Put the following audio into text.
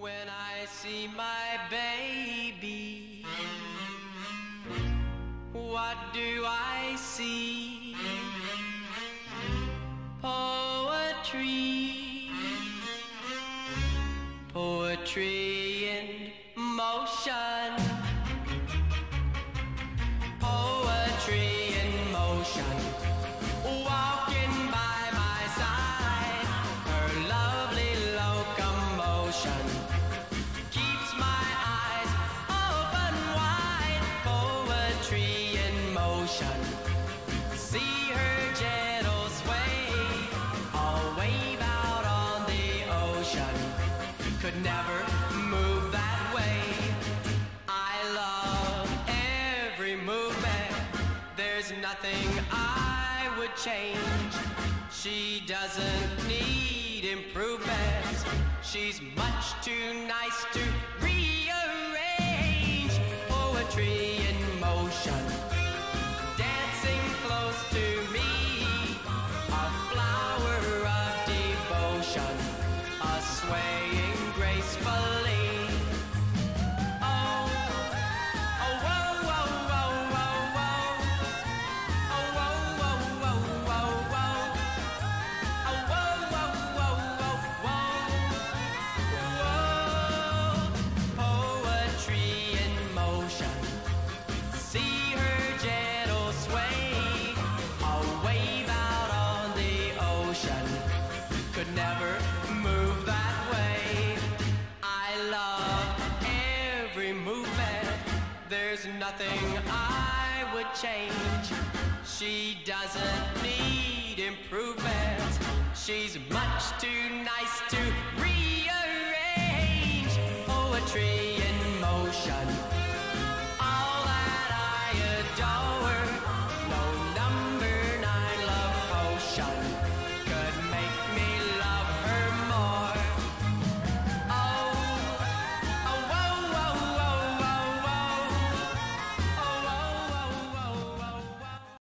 When I see my baby, what do I see? Poetry, poetry in motion. Poetry in motion. Walking motion. See her gentle sway, all wave out on the ocean. Could never move that way. I love every movement. There's nothing I would change. She doesn't need improvements. She's much too nice to rearrange. Poetry in motion, Could never move that way. I love every movement. There's nothing I would change. She doesn't need improvements. She's much too nice to rearrange. Poetry in motion.